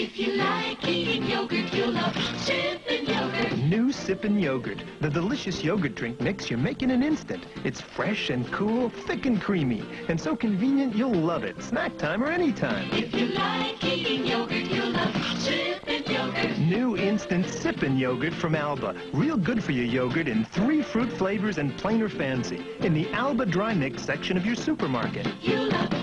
If you like eating yogurt, you'll love sipping yogurt. New Sippin' Yogurt, the delicious yogurt drink mix you make in an instant. It's fresh and cool, thick and creamy, and so convenient you'll love it, snack time or anytime. If you like eating yogurt, you'll love sipping yogurt. New instant Sippin' Yogurt from Alba. Real good for your yogurt in three fruit flavors and plain or fancy. In the Alba Dry Mix section of your supermarket. You love